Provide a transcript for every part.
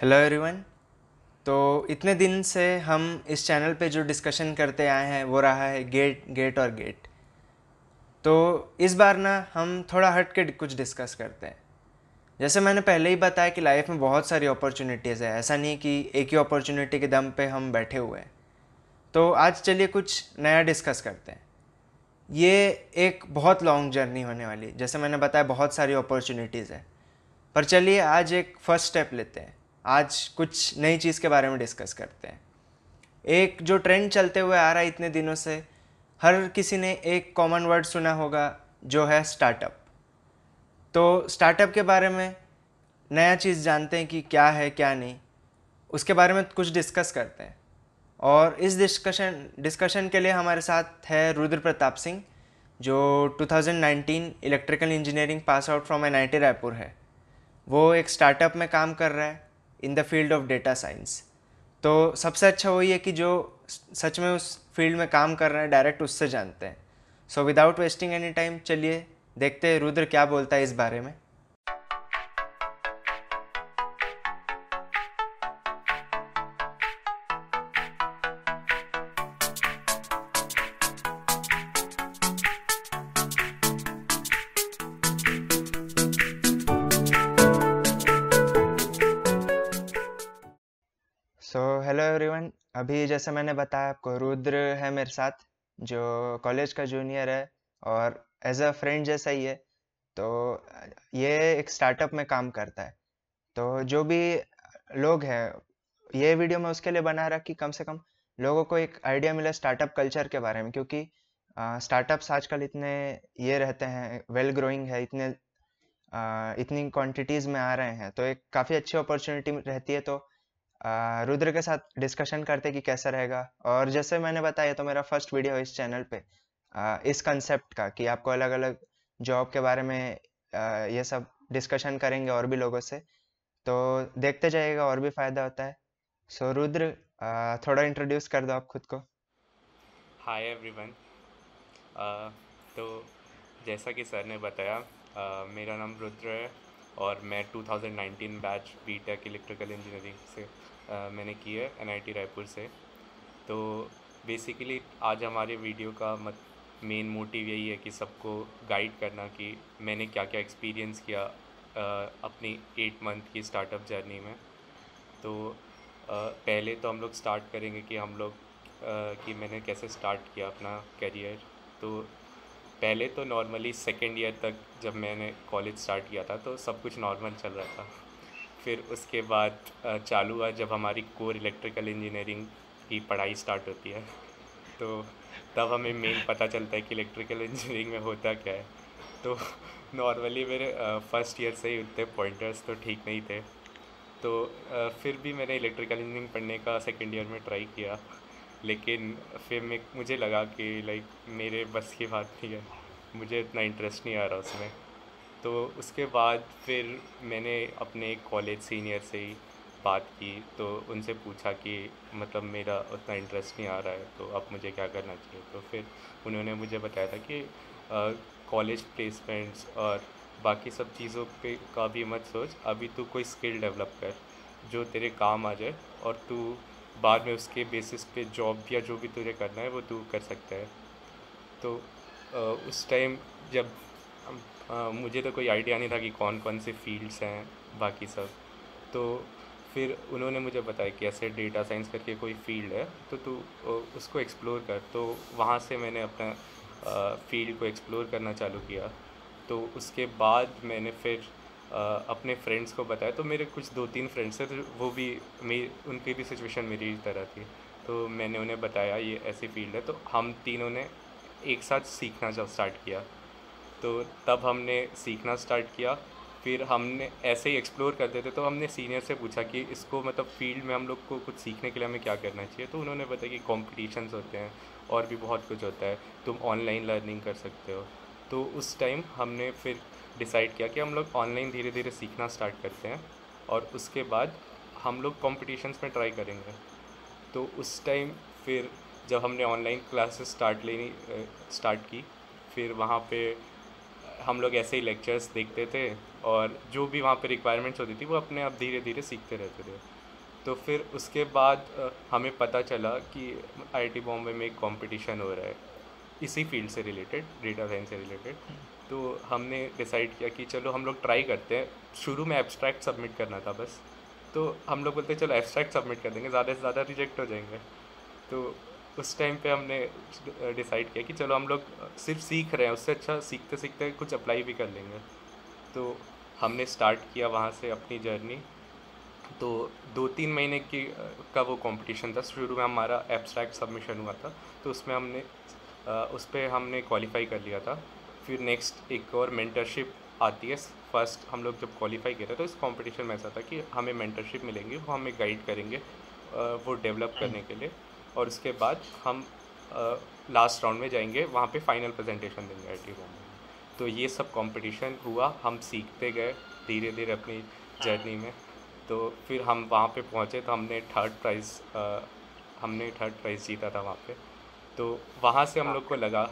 Hello everyone तो इतने दिन से हम इस चैनल पे जो डिस्कशन करते आए हैं, वो रहा है गेट गेट और गेट तो इस बार ना हम थोड़ा हट के कुछ डिस्कस करते हैं. जैसे मैंने पहले ही बताया कि लाइफ में बहुत सारी अपॉर्चुनिटीज़ है. ऐसा नहीं कि एक ही अपॉर्चुनिटी के दम पे हम बैठे हुए हैं. तो आज चलिए कुछ नया डिस्कस करते हैं. ये एक बहुत लॉन्ग जर्नी होने वाली जैसे मैंने बताया, बहुत सारी अपॉर्चुनिटीज़ है. पर चलिए आज एक फ़र्स्ट स्टेप लेते हैं. आज कुछ नई चीज़ के बारे में डिस्कस करते हैं। एक जो ट्रेंड चलते हुए आ रहा है इतने दिनों से, हर किसी ने एक कॉमन वर्ड सुना होगा, जो है स्टार्टअप। तो स्टार्टअप के बारे में नया चीज़ जानते हैं कि क्या है, क्या नहीं, उसके बारे में कुछ डिस्कस करते हैं। और इस डिस्कशन डिस्कशन के लिए हमारे साथ है रुद्र प्रताप सिंह, जो 2019 electrical engineering pass out from N Raipur है। वो एक स्टार्टअप में काम कर रहा है। In the field of data science. तो सबसे अच्छा वही है कि जो सच में उस फ़ील्ड में काम कर रहे हैं, डायरेक्ट उससे जानते हैं। So without wasting any time चलिए देखते हैं रुद्र क्या बोलता है इस बारे में। Hello everyone. अभी जैसे मैंने बताया आपको रुद्र है मेरे साथ जो कॉलेज का जूनियर है और एज अ फ्रेंड जैसा ही है। तो ये एक स्टार्टअप में काम करता है। तो जो भी लोग हैं ये वीडियो मैं उसके लिए बना रहा कि कम से कम लोगों को एक आइडिया मिले स्टार्टअप कल्चर के बारे में क्योंकि स्टार्टअप्स आजकल इतने ये रहते हैं वेल ग्रोइंग है इतने आ, इतनी क्वांटिटीज़ में आ रहे हैं। तो एक काफ़ी अच्छी अपॉर्चुनिटी रहती है तो रुद्र के साथ डिस्कशन करते कि कैसा रहेगा। और जैसे मैंने बताया तो मेरा फ़र्स्ट वीडियो है इस चैनल पे इस कंसेप्ट का कि आपको अलग अलग जॉब के बारे में ये सब डिस्कशन करेंगे और भी लोगों से। तो देखते जाइएगा और भी फ़ायदा होता है। सो so, रुद्र थोड़ा इंट्रोड्यूस कर दो आप खुद को। हाय एवरीवन तो जैसा कि सर ने बताया uh, मेरा नाम रुद्र है और मैं 2019 बैच बीटेक इलेक्ट्रिकल इंजीनियरिंग से मैंने की है एनआईटी रायपुर से। तो बेसिकली आज हमारे वीडियो का मत मेन मोटिव यही है कि सबको गाइड करना कि मैंने क्या क्या एक्सपीरियंस किया uh, अपनी एट मंथ की स्टार्टअप जर्नी में। तो uh, पहले तो हम लोग स्टार्ट करेंगे कि हम लोग कि मैंने कैसे स्टार्ट किया अपना करियर तो पहले तो नॉर्मली सेकेंड ईयर तक जब मैंने कॉलेज स्टार्ट किया था तो सब कुछ नॉर्मल चल रहा था। फिर उसके बाद चालू हुआ जब हमारी कोर इलेक्ट्रिकल इंजीनियरिंग की पढ़ाई स्टार्ट होती है। तो तब हमें मेन पता चलता है कि इलेक्ट्रिकल इंजीनियरिंग में होता क्या है। तो नॉर्मली मेरे फ़र्स्ट ईयर से ही उतने पॉइंटर्स तो ठीक नहीं थे। तो फिर भी मैंने इलेक्ट्रिकल इंजीनियरिंग पढ़ने का सेकेंड ईयर में ट्राई किया। लेकिन फिर मैं, मुझे लगा कि लाइक मेरे बस की बात नहीं है। मुझे इतना इंटरेस्ट नहीं आ रहा उसमें। तो उसके बाद फिर मैंने अपने कॉलेज सीनियर से ही बात की तो उनसे पूछा कि मतलब मेरा उतना इंटरेस्ट नहीं आ रहा है तो अब मुझे क्या करना चाहिए? तो फिर उन्होंने मुझे बताया था कि कॉलेज प्लेसमेंट्स और बाकी सब चीज़ों पे का भी मत सोच अभी तू कोई स्किल डेवलप कर जो तेरे काम आ जाए और तू बाद में उसके बेसिस पे जॉब या जो भी तुझे करना है वो तू कर सकता है। तो आ, उस टाइम जब आ, मुझे तो कोई आइडिया नहीं था कि कौन कौन से फील्ड्स हैं बाकी सब। तो फिर उन्होंने मुझे बताया कि ऐसे डेटा साइंस करके कोई फ़ील्ड है तो तू उसको एक्सप्लोर कर। तो वहाँ से मैंने अपना फ़ील्ड को एक्सप्लोर करना चालू किया। तो उसके बाद मैंने फिर आ, अपने फ्रेंड्स को बताया। तो मेरे कुछ दो तीन फ्रेंड्स थे तो वो भी मेरी उनकी भी सिचुएशन मेरी तरह थी। तो मैंने उन्हें बताया ये ऐसी फ़ील्ड है। तो हम तीनों ने एक साथ सीखना स्टार्ट किया। तो तब हमने सीखना स्टार्ट किया। फिर हमने ऐसे ही एक्सप्लोर करते थे तो हमने सीनियर से पूछा कि इसको मतलब फ़ील्ड में हम लोग को कुछ सीखने के लिए हमें क्या करना चाहिए? तो उन्होंने बताया कि कॉम्पिटिशन्स होते हैं और भी बहुत कुछ होता है। तुम ऑनलाइन लर्निंग कर सकते हो। तो उस टाइम हमने फिर डिसाइड किया कि हम लोग ऑनलाइन धीरे धीरे सीखना स्टार्ट करते हैं और उसके बाद हम लोग कॉम्पिटिशन्स में ट्राई करेंगे। तो उस टाइम फिर जब हमने ऑनलाइन क्लासेस स्टार्ट लेनी स्टार्ट की, फिर वहाँ पे हम लोग ऐसे ही लेक्चर्स देखते थे और जो भी वहाँ पे रिक्वायरमेंट्स होती थी, वो अपने आप धीरे धीरे सीखते रहते थे। तो फिर उसके बाद हमें पता चला कि आईआईटी बॉम्बे में एक कंपटीशन हो रहा है, इसी फ़ील्ड से रिलेटेड डेटा साइंस से रिलेटेड तो हमने डिसाइड किया कि चलो हम लोग ट्राई करते हैं। शुरू में एब्स्ट्रैक्ट सबमिट करना था बस। तो हम लोग बोलते चलो एब्स्ट्रैक्ट सबमिट कर देंगे, ज़्यादा से ज़्यादा रिजेक्ट हो जाएँगे। तो उस टाइम पे हमने डिसाइड किया कि चलो हम लोग सिर्फ़ सीख रहे हैं उससे अच्छा सीखते सीखते कुछ अप्लाई भी कर लेंगे। तो हमने स्टार्ट किया वहाँ से अपनी जर्नी तो दो तीन महीने की का वो कंपटीशन था। शुरू में हमारा एब्स्ट्रैक्ट सबमिशन हुआ था। तो उसमें हमने उस पर हमने क्वालिफाई कर लिया था। फिर नेक्स्ट एक और मेंटरशिप आती है। फ़र्स्ट हम लोग जब क्वालिफाई किए थे तो इस कंपटीशन में ऐसा था कि हमें मेंटरशिप मिलेंगी वो हमें गाइड करेंगे वो डेवलप करने के लिए। और उसके बाद हम लास्ट राउंड में जाएँगे वहाँ पे फाइनल प्रेजेंटेशन देंगे आई टी में। तो ये सब कंपटीशन हुआ हम सीखते गए धीरे धीरे अपनी जर्नी में। तो फिर हम वहाँ पे पहुँचे तो हमने थर्ड प्राइज़ हमने थर्ड प्राइज़ जीता था वहाँ पे। तो वहाँ से हम लोग को लगा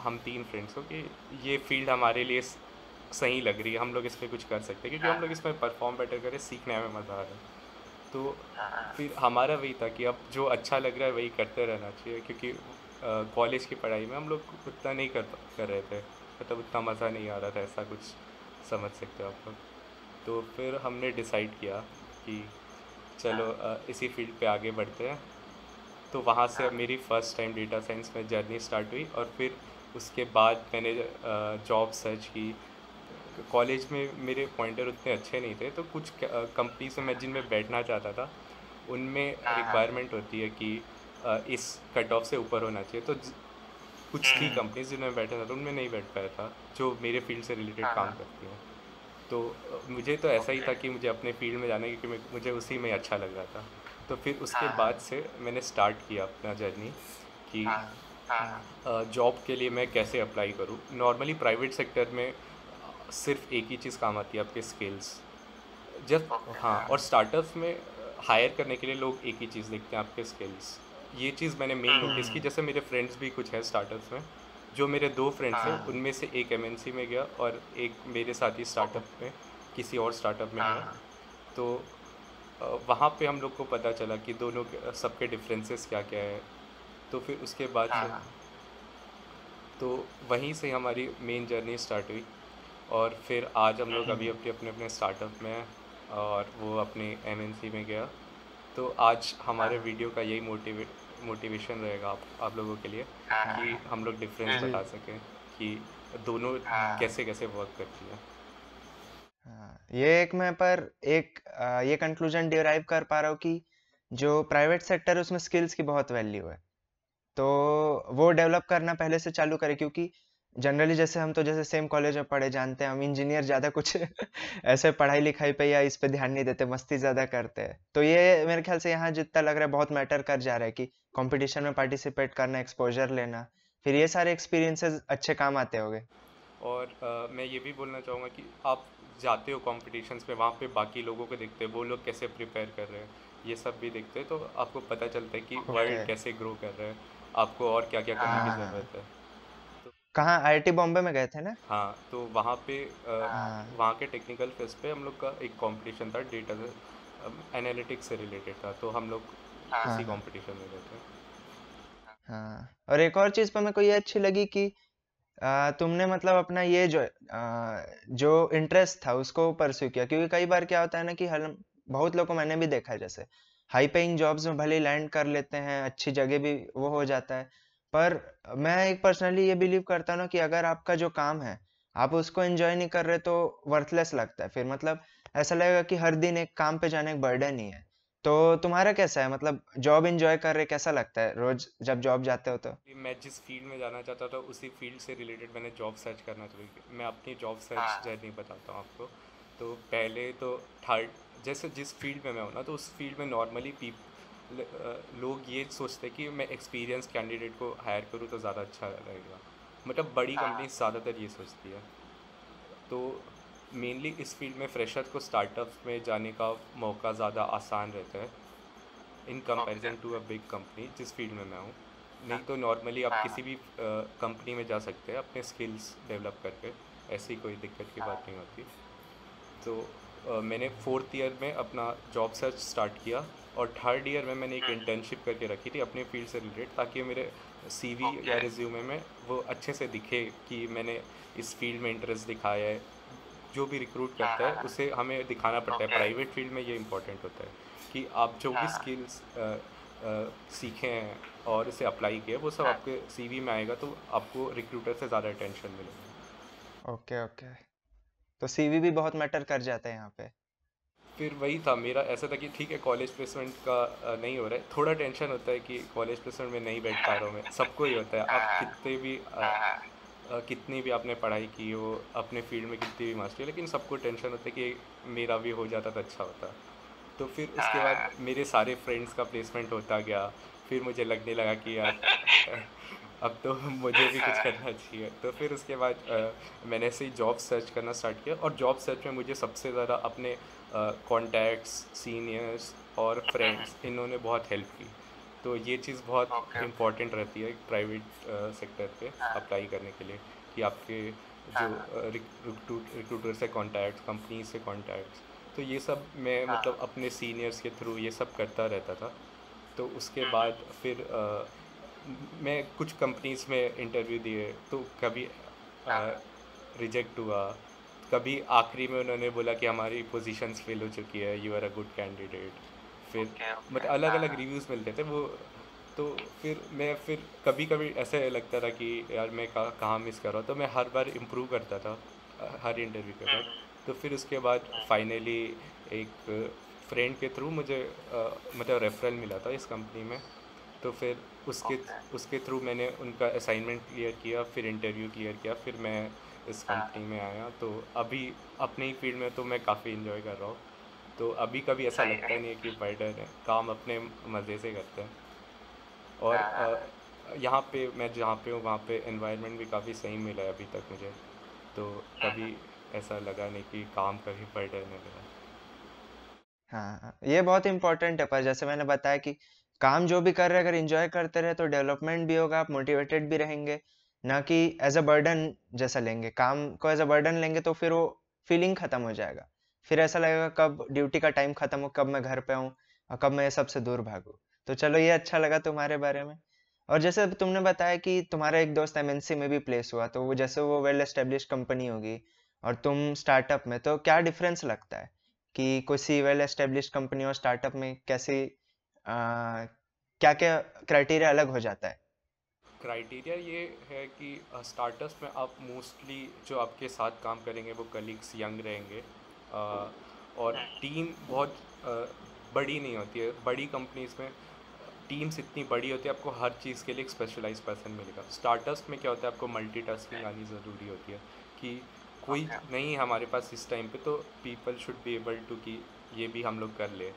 हम तीन फ्रेंड्स को कि ये फ़ील्ड हमारे लिए सही लग रही है हम लोग इस पर कुछ कर सकते हैं क्योंकि हम लोग इसमें परफॉर्म बेटर करें सीखने में मज़ा आ रहा है। तो फिर हमारा वही था कि अब जो अच्छा लग रहा है वही करते रहना चाहिए क्योंकि कॉलेज की पढ़ाई में हम लोग उतना नहीं कर कर रहे थे। मतलब उतना मज़ा नहीं आ रहा था ऐसा कुछ समझ सकते हो आप लोग। तो फिर हमने डिसाइड किया कि चलो इसी फ़ील्ड पे आगे बढ़ते हैं। तो वहाँ से मेरी फ़र्स्ट टाइम डेटा साइंस में जर्नी स्टार्ट हुई और फिर उसके बाद मैंने जॉब सर्च की। कॉलेज में मेरे पॉइंटर उतने अच्छे नहीं थे तो कुछ कंपनी से मैं जिनमें बैठना चाहता था उनमें रिक्वायरमेंट होती है कि इस कट ऑफ़ से ऊपर होना चाहिए तो कुछ थी कंपनीज़ जिनमें बैठा था तो उनमें नहीं बैठ पाया था जो मेरे फ़ील्ड से रिलेटेड काम करती हैं। तो मुझे तो ऐसा ही था कि मुझे अपने फ़ील्ड में जाना क्योंकि मुझे उसी में अच्छा लग रहा था। तो फिर उसके हाँ। बाद से मैंने स्टार्ट किया अपना जर्नी कि जॉब हाँ। के लिए मैं कैसे अप्लाई करूँ? नॉर्मली प्राइवेट सेक्टर में सिर्फ़ एक ही चीज़ काम आती है आपके स्किल्स जब हाँ और स्टार्टअप्स में हायर करने के लिए लोग एक ही चीज़ देखते हैं आपके स्किल्स ये चीज़ मैंने मेन नोटिस की जैसे मेरे फ्रेंड्स भी कुछ है स्टार्टअप्स में जो मेरे दो फ्रेंड्स हैं हाँ। उनमें से एक एमएनसी में गया और एक मेरे साथ ही स्टार्टअप में किसी और स्टार्टअप में गया। तो वहाँ पे हम लोग को पता चला कि दोनों सबके डिफरेंसेस क्या क्या है। तो फिर उसके बाद हाँ। तो वहीं से हमारी मेन जर्नी स्टार्ट हुई। और फिर आज हम लोग अभी अभी अपने अपने स्टार्टअप में हैं और वो अपने एमएनसी में गया। तो आज हमारे वीडियो हाँ। का यही मोटिवेट मोटिवेशन रहेगा आप आप लोगों के लिए कि हम लोग डिफरेंस बता सकें कि दोनों कैसे कैसे वर्क करती है। हाँ, ये एक मैं पर एक ये कंक्लूजन डिराइव कर पा रहा हूँ कि जो प्राइवेट सेक्टर है उसमें स्किल्स की बहुत वैल्यू है। तो वो डेवलप करना पहले से चालू करें क्योंकि जनरली जैसे हम तो जैसे सेम कॉलेज में पढ़े जानते हैं हम इंजीनियर ज़्यादा कुछ ऐसे पढ़ाई लिखाई पे या इस पे ध्यान नहीं देते मस्ती ज़्यादा करते हैं। तो ये मेरे ख्याल से यहाँ जितना लग रहा है बहुत मैटर कर जा रहा है कि कंपटीशन में पार्टिसिपेट करना एक्सपोजर लेना फिर ये सारे एक्सपीरियंसेस अच्छे काम आते होंगे। और आ, मैं ये भी बोलना चाहूँगा कि आप जाते हो कॉम्पिटिशन्स में वहाँ पे बाकी लोगों को देखते हैं वो लोग कैसे प्रिपेयर कर रहे हैं ये सब भी देखते हैं तो आपको पता चलता है कि वर्ल्ड कैसे ग्रो कर रहे हैं आपको और क्या क्या करने की। ज़रूरत है। कहाँ आईआईटी बॉम्बे में गए थे ना हाँ तो वहाँ पे हाँ। वहाँ के टेक्निकल फेस्ट पे हम लोग का एक कंपटीशन था डेटा एनालिटिक्स से रिलेटेड था तो हम लोग हाँ। उसी कंपटीशन में गए थे हाँ और एक और चीज़ पर मेरे को ये अच्छी लगी कि आ, तुमने मतलब अपना ये जो आ, जो इंटरेस्ट था उसको परस्यू किया क्योंकि कई बार क्या होता है ना कि हर बहुत लोग को मैंने भी देखा है जैसे हाई पेइंग जॉब्स में भले लैंड कर लेते हैं अच्छी जगह भी वो हो जाता है पर मैं एक पर्सनली ये बिलीव करता हूँ ना कि अगर आपका जो काम है आप उसको एंजॉय नहीं कर रहे तो वर्थलेस लगता है। फिर मतलब ऐसा लगेगा कि हर दिन एक काम पे जाने एक बर्डन ही है। तो तुम्हारा कैसा है? मतलब जॉब एंजॉय कर रहे कैसा लगता है रोज जब जॉब जाते हो तो? मैं जिस फ़ील्ड में जाना चाहता था उसी फ़ील्ड से रिलेटेड मैंने जॉब सर्च करना शुरू मैं अपनी जॉब सर्च जर्नी बताता हूँ आपको। तो पहले तो थर्ड जैसे जिस फ़ील्ड में मैं हूँ ना तो उस फ़ील्ड में नॉर्मली लोग ये सोचते हैं कि मैं एक्सपीरियंस कैंडिडेट को हायर करूँ तो ज़्यादा अच्छा रहेगा। मतलब बड़ी कंपनी हाँ। ज़्यादातर ये सोचती है। तो मेनली इस फ़ील्ड में फ्रेशर को स्टार्टअप में जाने का मौका ज़्यादा आसान रहता है। In comparison to a big company जिस फ़ील्ड में मैं हूँ। नहीं तो नॉर्मली आप हाँ। किसी भी कंपनी में जा सकते हैं अपने स्किल्स डेवलप करके। ऐसी कोई दिक्कत की बात नहीं होती। तो मैंने फोर्थ ईयर में अपना जॉब सर्च स्टार्ट किया और थर्ड ईयर में मैंने एक इंटर्नशिप करके रखी थी अपने फ़ील्ड से रिलेटेड ताकि मेरे सीवी okay. या रिज्यूमे में वो अच्छे से दिखे कि मैंने इस फ़ील्ड में इंटरेस्ट दिखाया है। जो भी रिक्रूट करता है उसे हमें दिखाना पड़ता है। प्राइवेट फ़ील्ड में ये इंपॉर्टेंट होता है कि आप जो भी स्किल्स सीखे हैं और इसे अप्लाई किया वो सब आपके सीवी में आएगा तो आपको रिक्रूटर से ज़्यादा अटेंशन मिलेगा। ओके ओके तो सीवी भी बहुत मैटर कर जाता है यहाँ पे। फिर वही था मेरा ऐसा था कि ठीक है कॉलेज प्लेसमेंट का नहीं हो रहा है। थोड़ा टेंशन होता है कि कॉलेज प्लेसमेंट में नहीं बैठ पा रहा हूँ मैं। सबको ही होता है। आप कितने भी आ, आ, कितनी भी आपने पढ़ाई की हो अपने फ़ील्ड में कितनी भी मास्टरी लेकिन सबको टेंशन होता है कि मेरा भी हो जाता तो अच्छा होता। तो फिर उसके बाद मेरे सारे फ्रेंड्स का प्लेसमेंट होता गया। फिर मुझे लगने लगा कि यार अब तो मुझे भी कुछ करना चाहिए तो फिर उसके बाद आ, मैंने ऐसे ही जॉब सर्च करना स्टार्ट किया और जॉब सर्च में मुझे सबसे ज़्यादा अपने कॉन्टैक्ट्स सीनियर्स और फ्रेंड्स इन्होंने बहुत हेल्प की तो ये चीज़ बहुत इंपॉर्टेंट okay. रहती है प्राइवेट सेक्टर पे अप्लाई करने के लिए कि आपके जो रिक्रूटर से कॉन्टैक्ट कंपनी से कॉन्टैक्ट्स तो ये सब मैं हाँ। मतलब अपने सीनियर्स के थ्रू ये सब करता रहता था तो उसके हम्म। बाद फिर आ, मैं कुछ कंपनीज़ में इंटरव्यू दिए तो कभी रिजेक्ट हाँ। हुआ। कभी आखिरी में उन्होंने बोला कि हमारी पोजीशंस फिल हो चुकी है you are a good candidate फिर मतलब अलग अलग रिव्यूज़ मिलते थे वो तो फिर मैं फिर कभी कभी ऐसे लगता था कि यार मैं कहाँ मिस कर रहा हूँ तो मैं हर बार इम्प्रूव करता था हर इंटरव्यू के बाद। तो फिर उसके बाद फाइनली एक फ्रेंड के थ्रू मुझे आ, मतलब रेफरल मिला था इस कंपनी में। तो फिर उसके okay. उसके थ्रू मैंने उनका असाइनमेंट क्लियर किया फिर इंटरव्यू क्लियर किया फिर मैं इस कंपनी हाँ। में आया। तो अभी अपने ही फ़ील्ड में तो मैं काफ़ी इन्जॉय कर रहा हूँ। तो अभी कभी ऐसा लगता नहीं है कि बर्डन है। काम अपने मज़े से करते हैं। और हाँ। यहाँ पे मैं जहाँ पे हूँ वहाँ पे इन्वायरमेंट भी काफ़ी सही मिला है अभी तक मुझे। तो कभी ऐसा लगा नहीं कि काम कभी बर्डन है मेरा। हाँ ये बहुत इम्पोर्टेंट है पर जैसे मैंने बताया कि काम जो भी कर रहे हैं, अगर इंजॉय करते रहे तो डेवलपमेंट भी होगा, आप मोटिवेटेड भी रहेंगे। ना कि एज अ बर्डन जैसा लेंगे। काम को एज अ बर्डन लेंगे तो फिर वो फीलिंग खत्म हो जाएगा। फिर ऐसा लगेगा, कब ड्यूटी का टाइम खत्म हो, कब मैं घर पे आऊँ, और कब मैं सबसे दूर भागू। तो चलो, ये अच्छा लगा तुम्हारे बारे में। और जैसे तुमने बताया कि तुम्हारा एक दोस्त एमएनसी में भी प्लेस हुआ तो वो जैसे वो वेल एस्टेब्लिश कंपनी होगी, और तुम स्टार्टअप में तो क्या डिफरेंस लगता है? कि कोई सी वेल एस्टेब्लिश कंपनी और स्टार्टअप में कैसी क्या क्या क्राइटेरिया अलग हो जाता है? क्राइटेरिया ये है कि स्टार्टअप्स में आप मोस्टली जो आपके साथ काम करेंगे वो कलीग्स यंग रहेंगे। आ, और टीम बहुत आ, बड़ी नहीं होती है। बड़ी कंपनीज़ में टीम्स इतनी बड़ी होती है आपको हर चीज़ के लिए एक स्पेशलाइज पर्सन मिलेगा। स्टार्टअप्स में क्या होता है आपको मल्टीटास्किंग आनी ज़रूरी होती है कि कोई नहीं हमारे पास इस टाइम पे तो people should be able to कि ये भी हम लोग कर ले।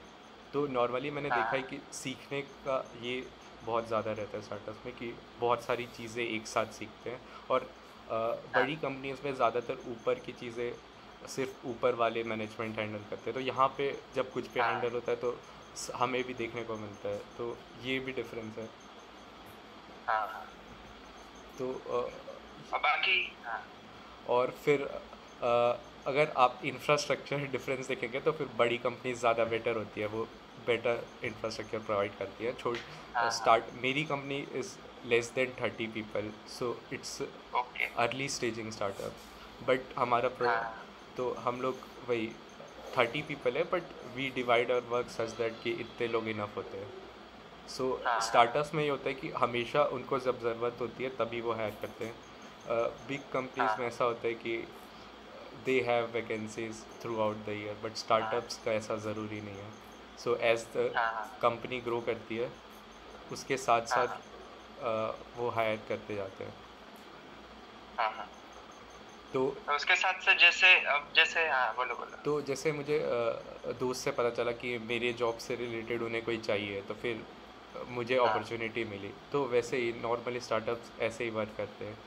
तो नॉर्मली मैंने हाँ। देखा है हाँ। कि सीखने का ये बहुत ज़्यादा रहता है स्टार्टअप में कि बहुत सारी चीज़ें एक साथ सीखते हैं और बड़ी कंपनीज़ में ज़्यादातर ऊपर की चीज़ें सिर्फ़ ऊपर वाले मैनेजमेंट हैंडल करते हैं तो यहाँ पे जब कुछ पे हैंडल हाँ। होता है तो हमें भी देखने को मिलता है तो ये भी डिफरेंस है हाँ। तो आ, बाकी और फिर आ, अगर आप इंफ्रास्ट्रक्चर डिफरेंस देखेंगे तो फिर बड़ी कंपनी ज़्यादा बेटर होती है। वो बेटर इंफ्रास्ट्रक्चर प्रोवाइड करती है। छोड़ स्टार्ट मेरी company is less than thirty people so it's early staging startup but हमारा हाँ। तो हम लोग वही थर्टी पीपल है but we divide our work such that कि इतने लोग इनफ होते हैं। सो स्टार्टअप्स में ये होता है कि हमेशा उनको जब ज़रूरत होती है तभी वो हायर करते हैं। बिग uh, कंपनीज़ में ऐसा होता है कि they have vacancies throughout the year but startups का ऐसा ज़रूरी नहीं है। So as the company grow करती है उसके साथ हाँ, साथ हाँ। वो हायर करते जाते हैं। हाँ, तो, तो उसके साथ से जैसे अब जैसे हाँ बोलो बोलो। तो जैसे मुझे दोस्त से पता चला कि मेरे जॉब से रिलेटेड उन्हें कोई चाहिए तो फिर मुझे अपॉर्चुनिटी मिली। तो वैसे ही नॉर्मली स्टार्टअप्स ऐसे ही वर्क करते हैं।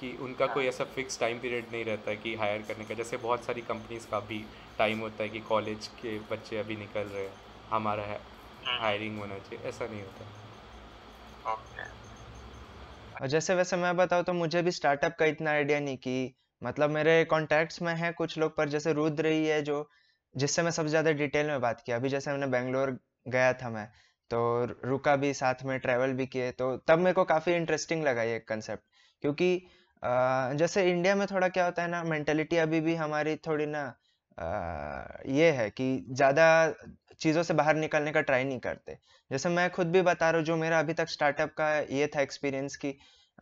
कि उनका कोई ऐसा फिक्स टाइम पीरियड नहीं रहता है कि हायर करने का। जैसे बहुत सारी कंपनीज़ का भी टाइम होता है कि कॉलेज के बच्चे अभी निकल रहे हैं हमारा है हायरिंग होना चाहिए ऐसा नहीं होता। और जैसे वैसे मैं बताऊँ तो मुझे भी स्टार्टअप का इतना आइडिया नहीं कि मतलब मेरे कॉन्टैक्ट्स में है कुछ लोग पर जैसे रुद्र ही है जो जिससे मैं सबसे ज़्यादा डिटेल में बात किया। अभी जैसे मैंने बैंगलोर गया था मैं तो रुका भी साथ में ट्रैवल भी किए तो तब मेरे को काफ़ी इंटरेस्टिंग लगा ये कंसेप्ट क्योंकि जैसे इंडिया में थोड़ा क्या होता है ना मेंटेलिटी अभी भी हमारी थोड़ी ना आ, ये है कि ज़्यादा चीज़ों से बाहर निकलने का ट्राई नहीं करते। जैसे मैं खुद भी बता रहा हूँ जो मेरा अभी तक स्टार्टअप का ये था एक्सपीरियंस कि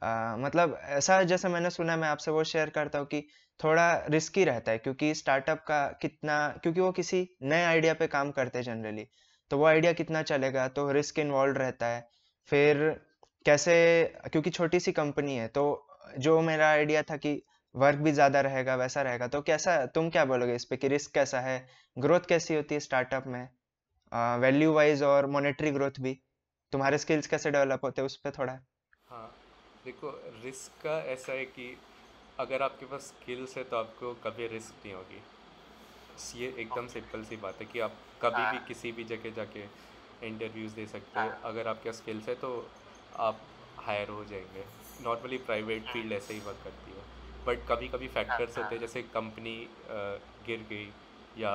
आ, मतलब ऐसा जैसे मैंने सुना मैं आपसे वो शेयर करता हूँ कि थोड़ा रिस्की रहता है क्योंकि स्टार्टअप का कितना क्योंकि वो किसी नए आइडिया पे काम करते हैं जनरली तो वो आइडिया कितना चलेगा तो रिस्क इन्वॉल्व रहता है। फिर कैसे क्योंकि छोटी सी कंपनी है तो जो मेरा आइडिया था कि वर्क भी ज़्यादा रहेगा वैसा रहेगा तो कैसा तुम क्या बोलोगे इस पे कि रिस्क कैसा है? ग्रोथ कैसी होती है स्टार्टअप में? वैल्यू वाइज और मॉनेटरी ग्रोथ भी? तुम्हारे स्किल्स कैसे डेवलप होते हैं उस पर थोड़ा? हाँ देखो रिस्क का ऐसा है कि अगर आपके पास स्किल्स है तो आपको कभी रिस्क नहीं होगी। ये एकदम सिंपल सी बात है कि आप कभी भी हाँ। किसी भी जगह जाके इंटरव्यूज़ दे सकते हो। हाँ। अगर आपके स्किल्स है तो आप हायर हो जाएँगे। नॉर्मली प्राइवेट फ़ील्ड ऐसे ही वर्क करती है। बट कभी कभी फैक्टर्स होते हैं जैसे कंपनी गिर गई या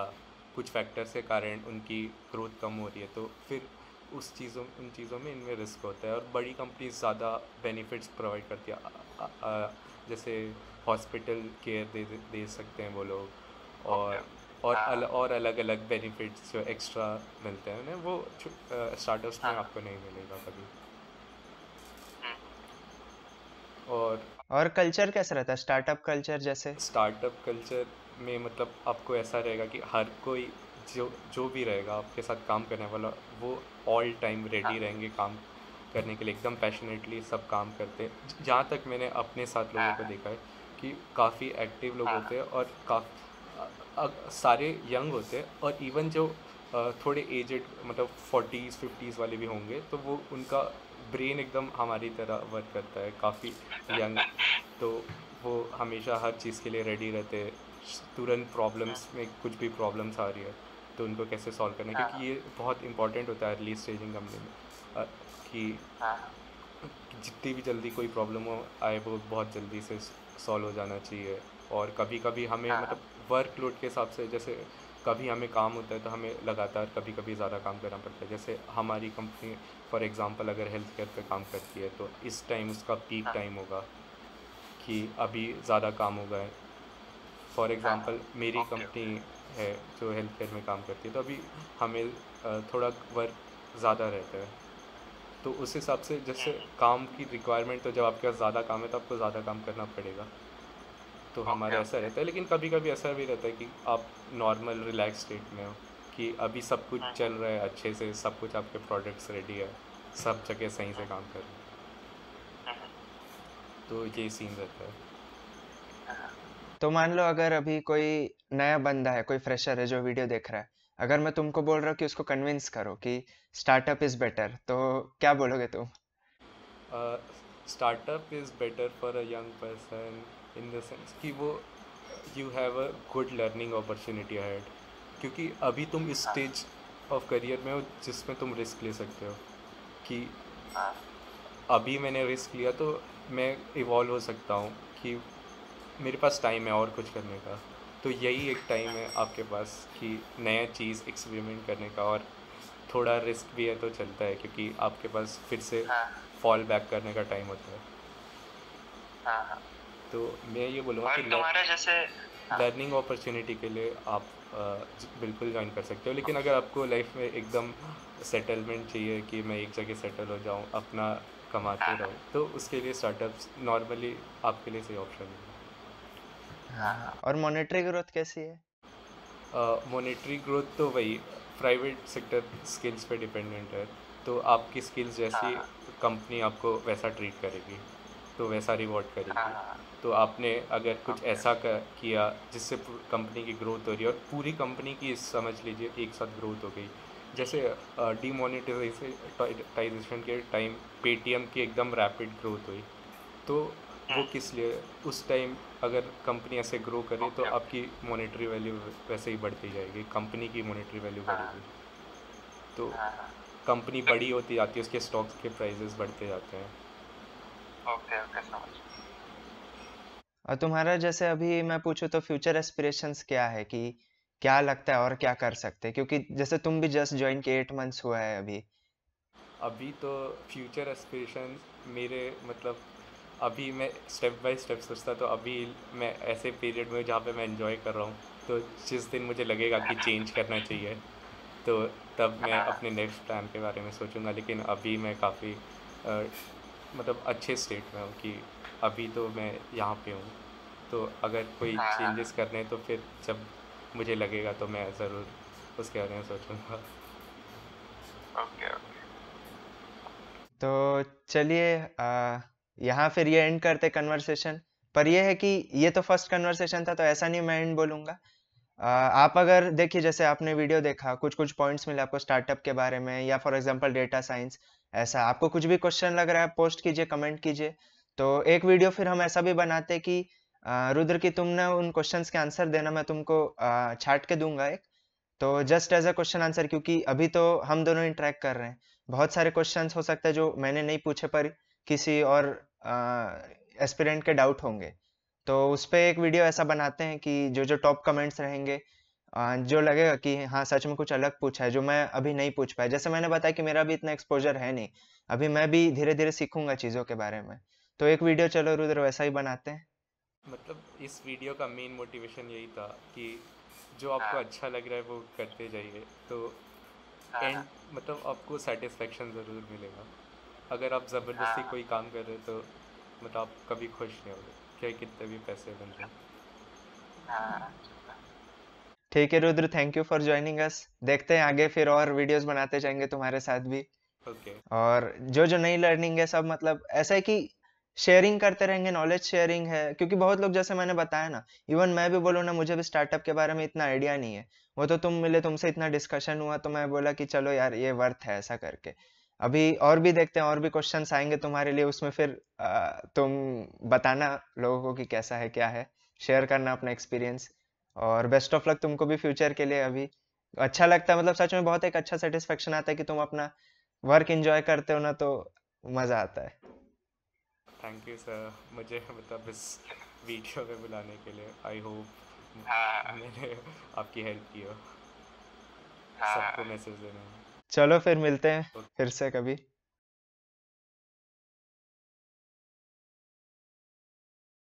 कुछ फैक्टर्स के कारण उनकी ग्रोथ कम हो रही है तो फिर उस चीज़ों उन चीज़ों में इनमें रिस्क होता है। और बड़ी कंपनीज़ ज़्यादा बेनिफिट्स प्रोवाइड करती है। जैसे हॉस्पिटल केयर दे दे सकते हैं वो लोग। और और हाँ। अल, और अलग अलग बेनिफिट्स जो एक्स्ट्रा मिलते हैं उन्हें वो स्टार्टअप्स में हाँ। आपको नहीं मिलेगा कभी। और और कल्चर कैसा रहता है? स्टार्टअप कल्चर जैसे? स्टार्टअप कल्चर में मतलब आपको ऐसा रहेगा कि हर कोई जो जो भी रहेगा आपके साथ काम करने वाला वो ऑल टाइम रेडी रहेंगे काम करने के लिए एकदम पैशनेटली सब काम करते। हैं जहाँ तक मैंने अपने साथ लोगों को देखा है कि काफ़ी एक्टिव लोग होते हैं और काफ़ी सारे यंग होते हैं और इवन जो थोड़े एजड मतलब फोर्टीज़ फिफ्टीज़ वाले भी होंगे तो वो उनका ब्रेन एकदम हमारी तरह वर्क करता है काफ़ी यंग तो वो हमेशा हर चीज़ के लिए रेडी रहते हैं। तुरंत प्रॉब्लम्स में कुछ भी प्रॉब्लम्स आ रही है तो उनको कैसे सॉल्व करना है? क्योंकि ये बहुत इंपॉर्टेंट होता है अर्ली स्टेजिंग कंपनी में कि जितनी भी जल्दी कोई प्रॉब्लम हो आए वो बहुत जल्दी से सॉल्व हो जाना चाहिए। और कभी कभी हमें हाँ। मतलब वर्कलोड के हिसाब से जैसे कभी हमें काम होता है तो हमें लगातार कभी कभी ज़्यादा काम करना पड़ता है। जैसे हमारी कंपनी फॉर एग्ज़ाम्पल अगर हेल्थ केयर पर काम करती है तो इस टाइम उसका पीक टाइम हाँ। होगा कि अभी ज़्यादा काम होगा है। फॉर एग्ज़ाम्पल मेरी कंपनी है जो हेल्थ केयर में काम करती है तो अभी हमें थोड़ा वर्क ज़्यादा रहता है। तो उस हिसाब से जैसे काम की रिक्वायरमेंट तो जब आपके पास ज़्यादा काम है तो आपको ज़्यादा काम करना पड़ेगा। तो हमारा ऐसा रहता है लेकिन कभी कभी ऐसा भी रहता है कि आप नॉर्मल रिलैक्स स्टेट में हो कि अभी सब कुछ हाँ। चल रहा है अच्छे से सब कुछ आपके प्रोडक्ट्स रेडी है सब जगह सही से काम कर रहे हैं हाँ। तो ये सीन रहता है हाँ। तो मान लो अगर अभी कोई नया बंदा है कोई फ्रेशर है जो वीडियो देख रहा है अगर मैं तुमको बोल रहा हूँ कि उसको कन्विंस करो कि स्टार्टअप इज़ बेटर तो क्या बोलोगे तुम startup is better for a young person in the sense कि वो you have a good learning opportunity ahead क्योंकि अभी तुम इस स्टेज ऑफ़ करियर में हो जिसमें तुम रिस्क ले सकते हो कि अभी मैंने रिस्क लिया तो मैं इवॉल्व हो सकता हूँ कि मेरे पास टाइम है और कुछ करने का तो यही एक टाइम है आपके पास कि नया चीज़ एक्सपेरिमेंट करने का और थोड़ा रिस्क भी है तो चलता है क्योंकि आपके पास फिर से फॉल हाँ। बैक करने का टाइम होता है हाँ, हाँ। तो मैं ये बोलूँगा कि तुम्हारा जैसे लर्निंग अपॉर्चुनिटी के लिए आप बिल्कुल ज्वाइन कर सकते हो। लेकिन अगर आपको लाइफ में एकदम सेटलमेंट चाहिए कि मैं एक जगह सेटल हो जाऊँ अपना कमाते रहूँ तो उसके लिए स्टार्टअप्स नॉर्मली आपके लिए सही ऑप्शन है। हाँ और मॉनेटरी ग्रोथ कैसी है? मॉनेटरी uh, ग्रोथ तो वही प्राइवेट सेक्टर स्किल्स पे डिपेंडेंट है तो आपकी स्किल्स जैसी कंपनी हाँ। आपको वैसा ट्रीट करेगी। तो वैसा रिवॉर्ड करेगी। हाँ। तो आपने अगर कुछ ऐसा कर, किया जिससे कंपनी की ग्रोथ हो रही है और पूरी कंपनी की समझ लीजिए एक साथ ग्रोथ हो गई। जैसे डीमोनेटाइजेशन के टाइम पेटीएम की एकदम रैपिड ग्रोथ हुई। तो वो किस लिए? उस टाइम अगर कंपनी ऐसे ग्रो करे तो आपकी मॉनेटरी वैल्यू वैसे ही बढ़ती जाएगी कंपनी की मॉनेटरी वैल्यू बढ़ेगी। तो कंपनी बड़ी होती जाती है उसके स्टॉक्स के प्राइजेस बढ़ते जाते हैं। ओके ओके समझ और तुम्हारा जैसे अभी मैं पूछूँ तो फ्यूचर एस्पिरेशंस क्या है कि क्या लगता है और क्या कर सकते हैं? क्योंकि जैसे तुम भी जस्ट ज्वाइन के एट मंथ्स हुआ है अभी। अभी तो फ्यूचर एस्पिरेशन मेरे मतलब अभी मैं स्टेप बाय स्टेप सोचता तो अभी मैं ऐसे पीरियड में जहाँ पे मैं एंजॉय कर रहा हूँ तो जिस दिन मुझे लगेगा कि चेंज करना चाहिए तो तब मैं अपने नेक्स्ट प्लान के बारे में सोचूँगा लेकिन अभी मैं काफ़ी मतलब अच्छे स्टेट में हूँ कि अभी तो मैं यहाँ पे हूँ। तो अगर कोई चेंजेस करने हैं तो फिर जब मुझे लगेगा तो मैं ज़रूर उसके बारे में सोचूँगा। Okay okay. तो चलिए यहाँ फिर ये एंड करते कन्वर्सेशन पर ये है कि ये तो फ़र्स्ट कन्वर्सेशन था तो ऐसा नहीं मैं एंड बोलूँगा। आप अगर देखिए जैसे आपने वीडियो देखा कुछ कुछ पॉइंट्स मिले आपको स्टार्टअप के बारे में या फॉर एग्जांपल डेटा साइंस ऐसा आपको कुछ भी क्वेश्चन लग रहा है पोस्ट कीजिए कमेंट कीजिए। तो एक वीडियो फिर हम ऐसा भी बनाते कि रुद्र की तुमने उन क्वेश्चंस के आंसर देना, मैं तुमको छाट के दूँगा एक। तो just as a question answer क्योंकि अभी तो हम दोनों इंटरेक्ट कर रहे हैं। बहुत सारे क्वेश्चंस हो सकते हैं जो मैंने नहीं पूछे पर किसी और एस्पिरेंट के डाउट होंगे। तो उस पर एक वीडियो ऐसा बनाते हैं कि जो जो टॉप कमेंट्स रहेंगे जो लगेगा कि हाँ सच में कुछ अलग पूछा है जो मैं अभी नहीं पूछ पाया। जैसे मैंने बताया कि मेरा भी इतना एक्सपोजर है नहीं अभी मैं भी धीरे धीरे सीखूँगा चीज़ों के बारे में। तो एक वीडियो चलो रुद्र वैसा ही बनाते हैं। मतलब इस वीडियो का मेन मोटिवेशन यही था कि जो आपको हाँ। अच्छा लग रहा है वो करते जाइए। तो एंड हाँ। मतलब आपको सेटिस्फेक्शन ज़रूर मिलेगा। अगर आप ज़बरदस्ती हाँ। कोई काम कर रहे हो तो मतलब आप कभी खुश नहीं होगे क्या कितने भी पैसे बन रहे ठीक है Rudra thank you for joining us देखते हैं आगे फिर और वीडियोस बनाते जाएँगे तुम्हारे साथ भी. Okay. और जो जो नई लर्निंग है सब मतलब ऐसा है कि शेयरिंग करते रहेंगे नॉलेज शेयरिंग है. क्योंकि बहुत लोग जैसे मैंने बताया ना इवन मैं भी बोलूँ ना मुझे भी स्टार्टअप के बारे में इतना आइडिया नहीं है. वो तो तुम मिले तुमसे इतना डिस्कशन हुआ तो मैं बोला कि चलो यार ये वर्थ है ऐसा करके. अभी और भी देखते हैं और भी क्वेश्चन आएँगे तुम्हारे लिए उसमें फिर आ, तुम बताना लोगों को कि कैसा है क्या है. शेयर करना अपना एक्सपीरियंस और बेस्ट ऑफ़ लक तुमको भी फ्यूचर के लिए अभी। अच्छा लगता है मतलब सच में बहुत एक अच्छा सेटिस्फेक्शन आता है कि तुम अपना वर्क एंजॉय करते हो ना तो मज़ा आता है। थैंक यू सर मुझे मतलब इस वीडियो में बुलाने के लिए आई होप हाँ। मैंने आपकी हेल्प की हो। हाँ। सबको मैसेज देना चलो फिर मिलते हैं फिर से कभी।